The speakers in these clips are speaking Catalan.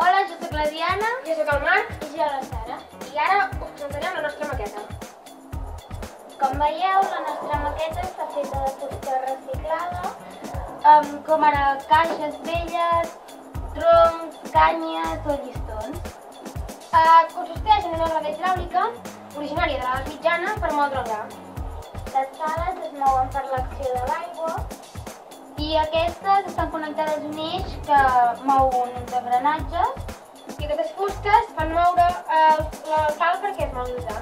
Hola, jo sóc la Diana Jo sóc el Marc i jo la Sara. i ara us presentarem la nostra maqueta. Com veieu, la nostra maqueta està feta de fusta reciclada, um, com ara caixes velles, troncs, canyes o llistons. Uh, consisteix en una roda hidràulica originària de l'edat mitjana per moldre el gra. Les pales es mouen per l'acció de l'aigua i aquestes estan connectades a un eix que mou uns engranatges I aquestes fustes fan moure uh, la pal perquè es mogui el gra.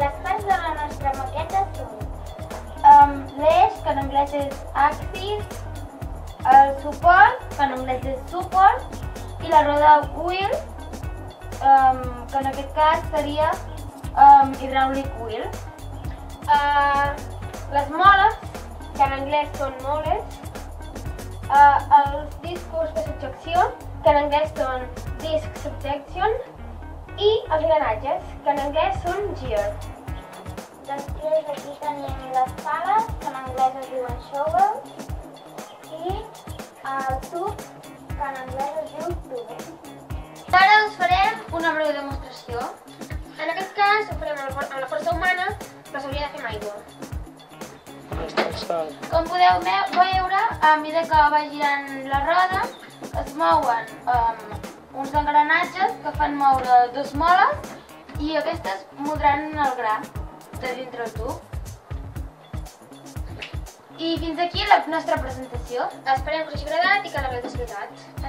Les parts de la nostra maqueta són um, l'eix, que en anglès és axis, el suport, que en anglès és support, i la roda wheel, um, que en aquest cas seria um, hydraulic wheel. Uh, les moles, que en anglès són moles, uh, els discos de subjecció, que en anglès són disc subjection, i els granatges, que en anglès són gear. Després aquí tenim les pales, que en anglès es diuen shovel, i el tub, que en anglès es diu tubing. Ara us farem una breu demostració. Com podeu veure, a mesura que va girant la roda, es mouen um, uns engranatges que fan moure dos moles i aquestes moldran el gra de dintre el tub. I fins aquí la nostra presentació. Esperem que us hagi agradat i que l'hagueu disfrutat.